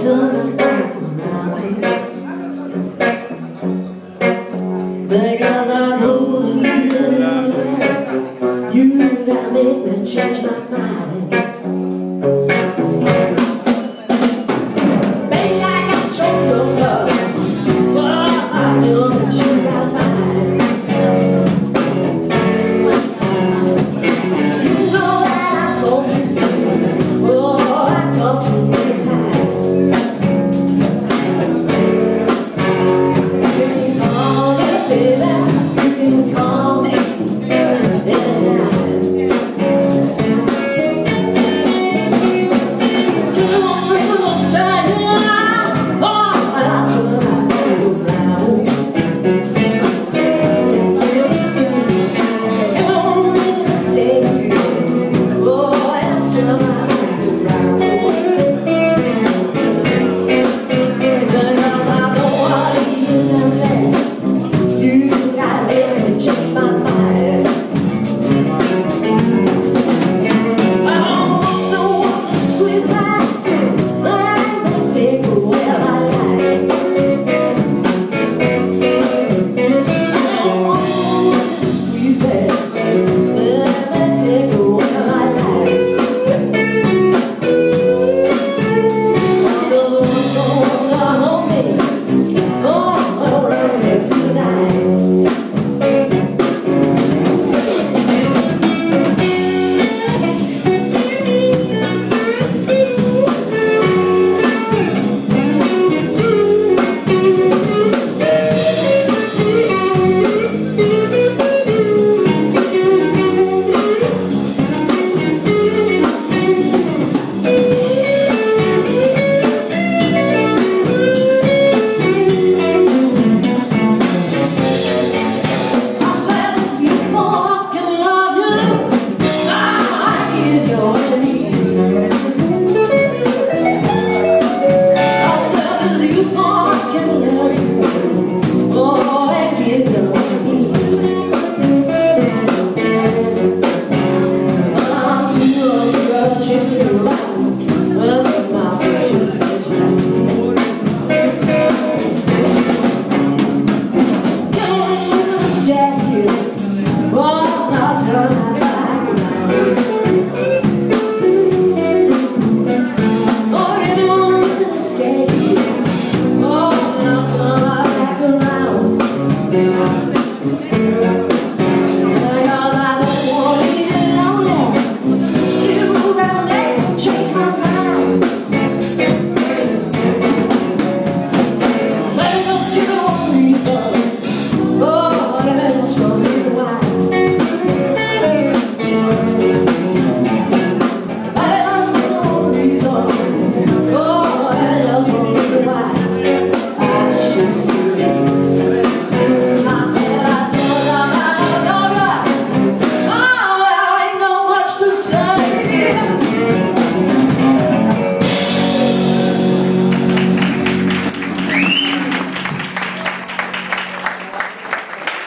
Sono